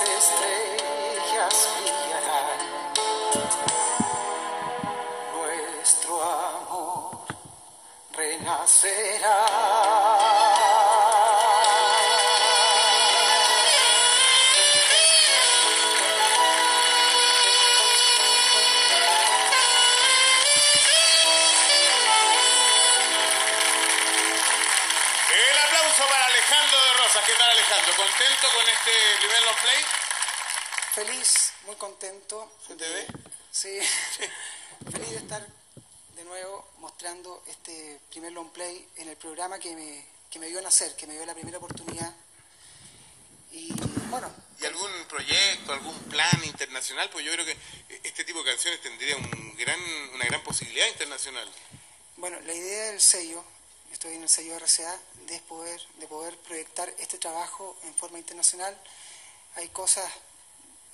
Las estrellas brillarán. Nuestro amor renacerá. ¿Qué tal Alejandro? ¿Contento con este primer long play? Feliz, muy contento. ¿Se te ve? Sí, feliz de estar de nuevo mostrando este primer long play en el programa que me, que me dio nacer, que me dio la primera oportunidad. Y bueno, ¿Y algún proyecto, algún plan internacional? Pues yo creo que este tipo de canciones tendría un gran, una gran posibilidad internacional. bueno, la idea del sello, estoy en el sello RCA, de poder, de poder proyectar este trabajo en forma internacional. Hay cosas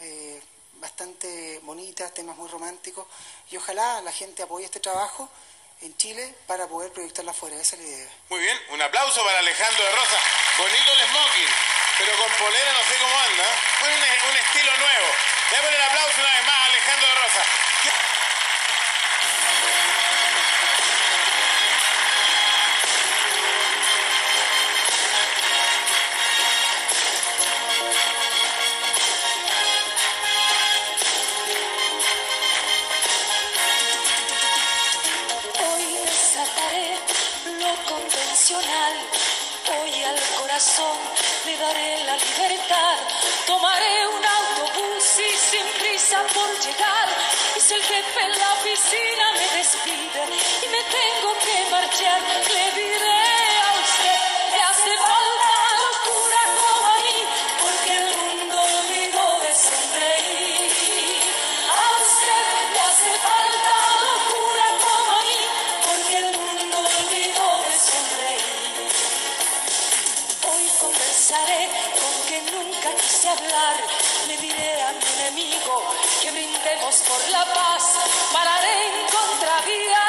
eh, bastante bonitas, temas muy románticos, y ojalá la gente apoye este trabajo en Chile para poder proyectarlo afuera, esa es la idea. Muy bien, un aplauso para Alejandro de Rosas. Bonito el smoking, pero con polera no sé cómo anda. Un, un estilo nuevo. Démosle el aplauso una vez más a Alejandro de Rosas. Hoy al corazón le daré la libertad. Tomaré un autobús y sin prisa por llegar. Y si el jefe en la oficina me despide y me tengo que marchar, le quise hablar. Le diré a mi enemigo que brindemos por la paz. Pararé en contravía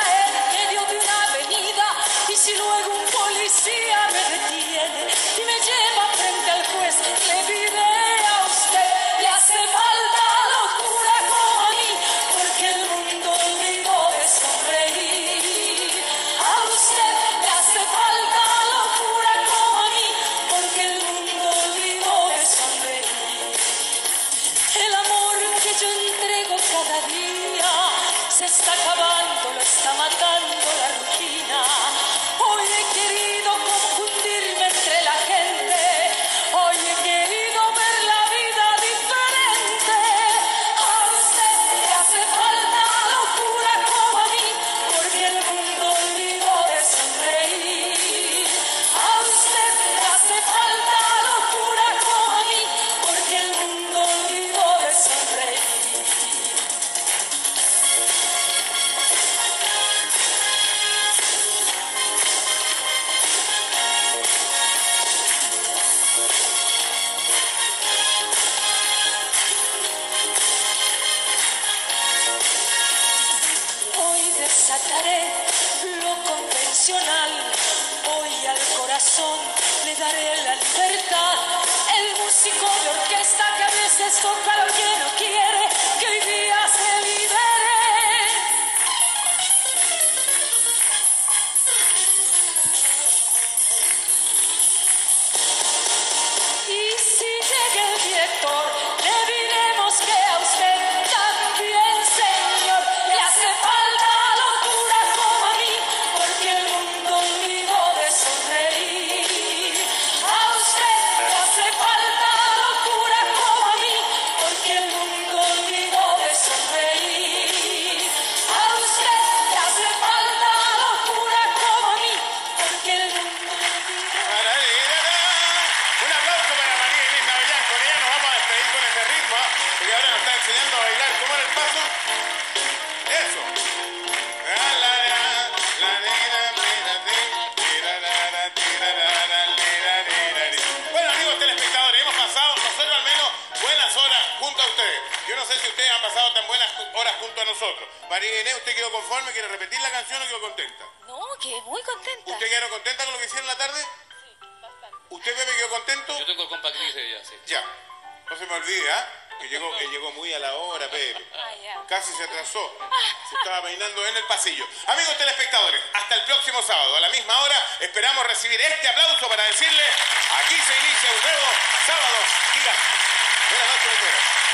Yo no sé si ustedes han pasado tan buenas horas junto a nosotros. María Inés, ¿usted quedó conforme? ¿Quiere repetir la canción o quedó contenta? No, que muy contenta. ¿Usted quedó contenta con lo que hicieron en la tarde? ¿Usted, Pepe, quedó contento? Yo tengo el compact disc de ella, sí. Ya. No se me olvide, ¿ah? Que llegó, que llegó muy a la hora, Pepe. Ah. Casi se atrasó. Se estaba peinando en el pasillo. Amigos telespectadores, hasta el próximo sábado, a la misma hora, esperamos recibir este aplauso para decirle, aquí se inicia un nuevo sábado gigante. Buenas noches, doctora.